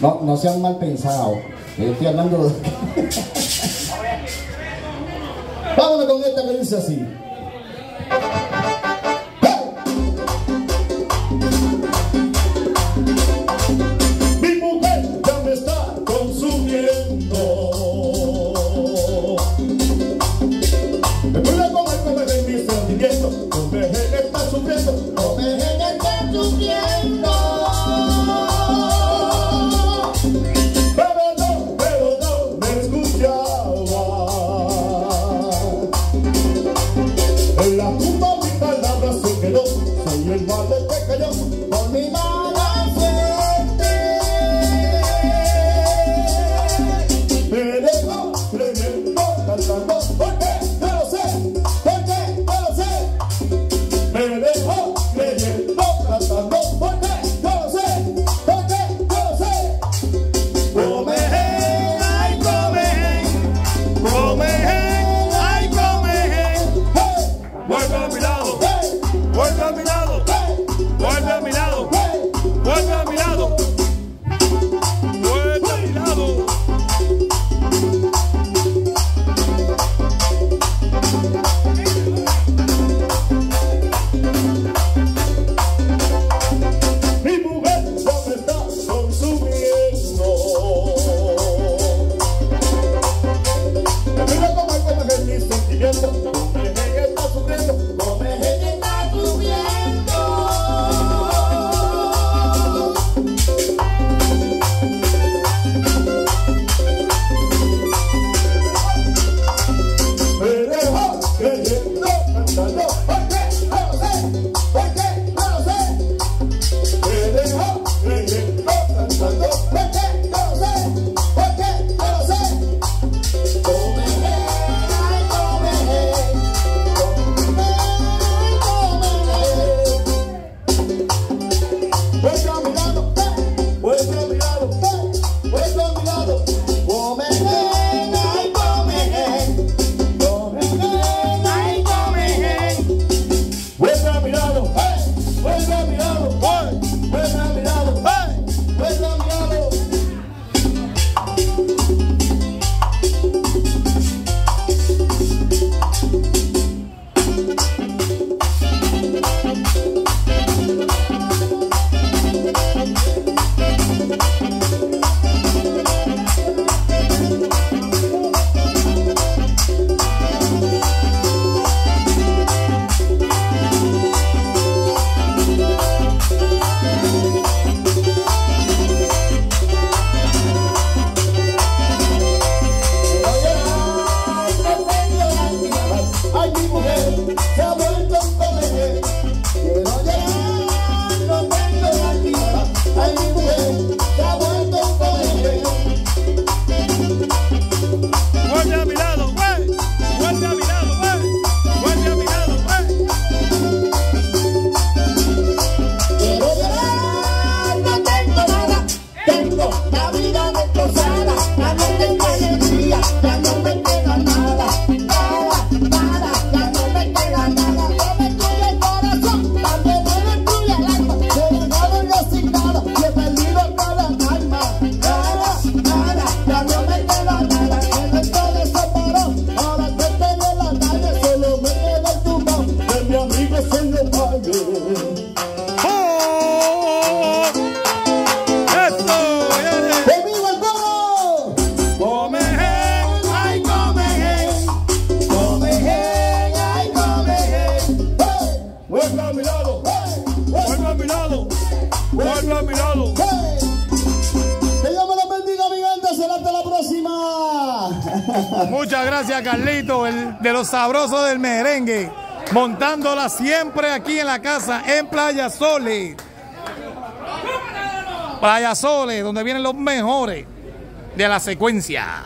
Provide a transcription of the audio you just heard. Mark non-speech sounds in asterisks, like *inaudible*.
No, no sean mal pensados. Estoy hablando. de. *laughs* Vámonos con esta que dice así. Mi mujer ya me está consumiendo. Me pude comer con el desempeño y esto. Lo mejor que está sufriendo. Lo mejor que está sufriendo. Work on Muchas gracias, Carlito, el de los sabrosos del merengue. Montándola siempre aquí en la casa, en Playa Sole. Playa Sole, donde vienen los mejores de la secuencia.